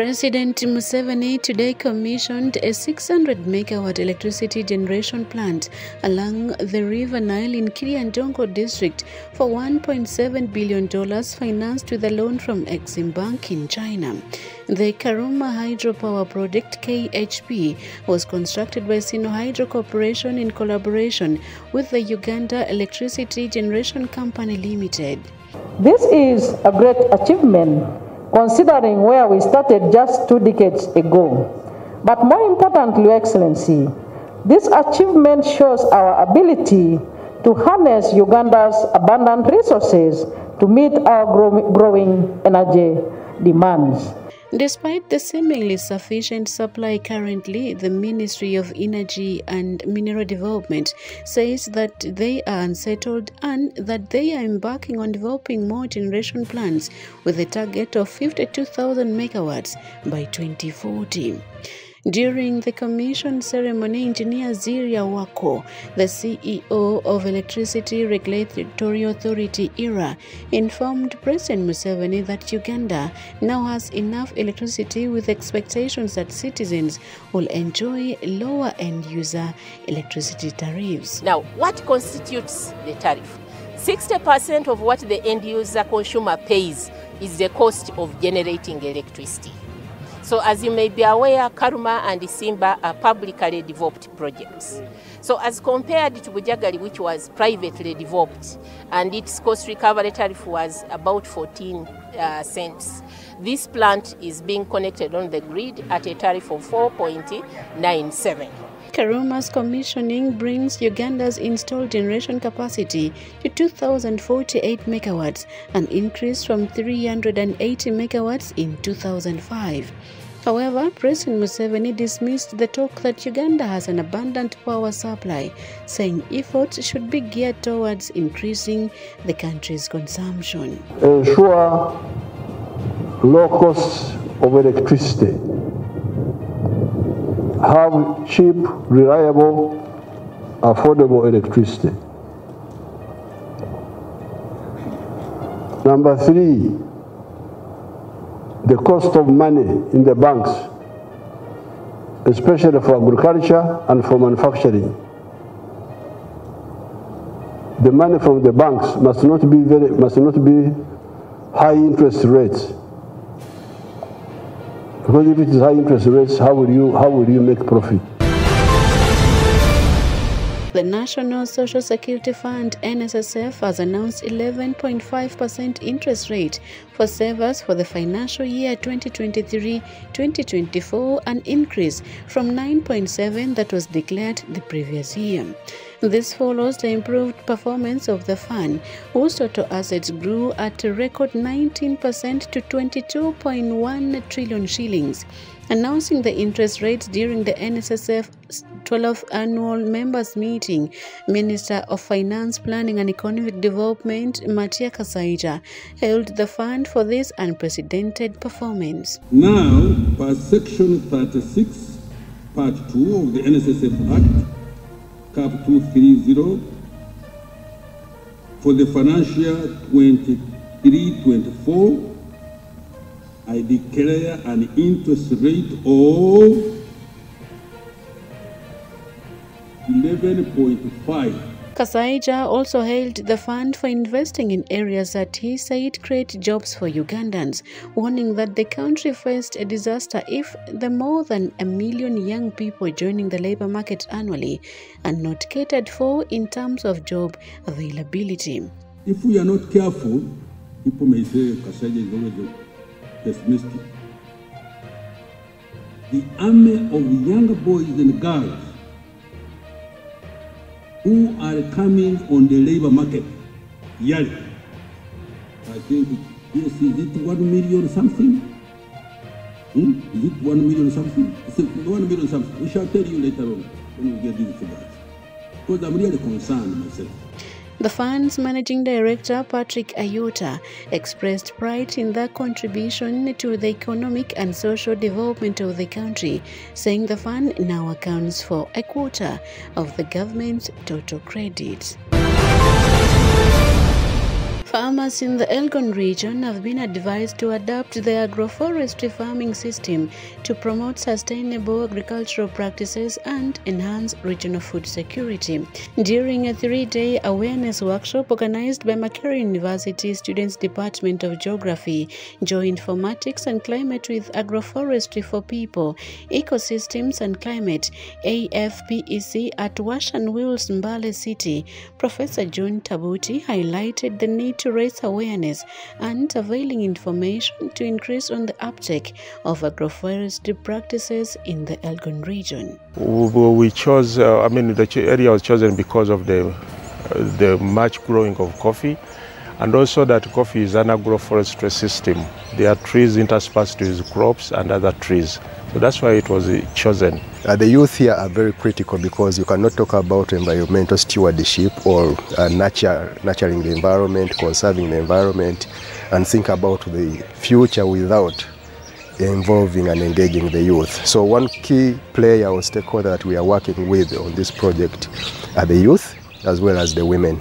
President Museveni today commissioned a 600 megawatt electricity generation plant along the River Nile in Kiryandongo district for $1.7 billion financed with a loan from Exim Bank in China. The Karuma Hydropower Project KHP was constructed by Sinohydro Corporation in collaboration with the Uganda Electricity Generation Company Limited. This is a great achievement considering where we started just two decades ago. But more importantly, Excellency, this achievement shows our ability to harness Uganda's abundant resources to meet our growing energy demands. Despite the seemingly sufficient supply currently, the Ministry of Energy and Mineral Development says that they are unsettled and that they are embarking on developing more generation plants with a target of 52,000 megawatts by 2040. During the commission ceremony, Engineer Ziria Wako, the CEO of Electricity Regulatory Authority ERA, informed President Museveni that Uganda now has enough electricity with expectations that citizens will enjoy lower end user electricity tariffs. Now, what constitutes the tariff? 60% of what the end user consumer pays is the cost of generating electricity. So as you may be aware, Karuma and Simba are publicly developed projects. So as compared to Bujagali, which was privately developed, and its cost recovery tariff was about 14 uh, cents, this plant is being connected on the grid at a tariff of 4.97. Karuma's commissioning brings Uganda's installed generation capacity to 2,048 megawatts, an increase from 380 megawatts in 2005. However, President Museveni dismissed the talk that Uganda has an abundant power supply, saying efforts should be geared towards increasing the country's consumption. Ensure low cost of electricity, have cheap, reliable, affordable electricity. Number three, the cost of money in the banks, especially for agriculture and for manufacturing. The money from the banks must not be very must not be high interest rates. Because if it is high interest rates, how will you how will you make profit? The National Social Security Fund NSSF has announced 11.5% interest rate for savers for the financial year 2023-2024, an increase from 9.7 that was declared the previous year. This follows the improved performance of the fund, whose total assets grew at a record 19% to 22.1 trillion shillings. Announcing the interest rates during the NSSF 12th annual members meeting, Minister of Finance, Planning and Economic Development, Matia Kasaija, hailed the fund for this unprecedented performance. Now, per section 36, part 2 of the NSSF Act, Cap 230, for the financial year 23-24, I declare an interest rate of 11.5. Kasaija also hailed the fund for investing in areas that he said create jobs for Ugandans, warning that the country faced a disaster if the more than a million young people joining the labor market annually are not catered for in terms of job availability. If we are not careful, people may say Kasaija is always The army of young boys and girls who are coming on the labor market yearly. I think, yes, is it one million something? Hmm? Is it one million something? It's one million something. We shall tell you later on when we get these figures. Because I'm really concerned myself. The fund's managing director, Patrick Ayota, expressed pride in their contribution to the economic and social development of the country, saying the fund now accounts for a quarter of the government's total credit. Farmers in the Elgon region have been advised to adapt their agroforestry farming system to promote sustainable agricultural practices and enhance regional food security. During a three-day awareness workshop organized by Makerere University Students Department of Geography, Geoinformatics and Climate with Agroforestry for People, Ecosystems and Climate, AFPEC at Wash and Wills Mbale City, Professor John Tabuti highlighted the need to raise awareness and availing information to increase on the uptake of agroforestry practices in the Elgon region. We chose, uh, I mean, the area was chosen because of the, uh, the much growing of coffee and also that coffee is an agroforestry system. There are trees interspersed with crops and other trees. So that's why it was chosen. Uh, the youth here are very critical because you cannot talk about environmental stewardship or uh, nature, nurturing the environment, conserving the environment, and think about the future without involving and engaging the youth. So one key player or stakeholder that we are working with on this project are the youth as well as the women.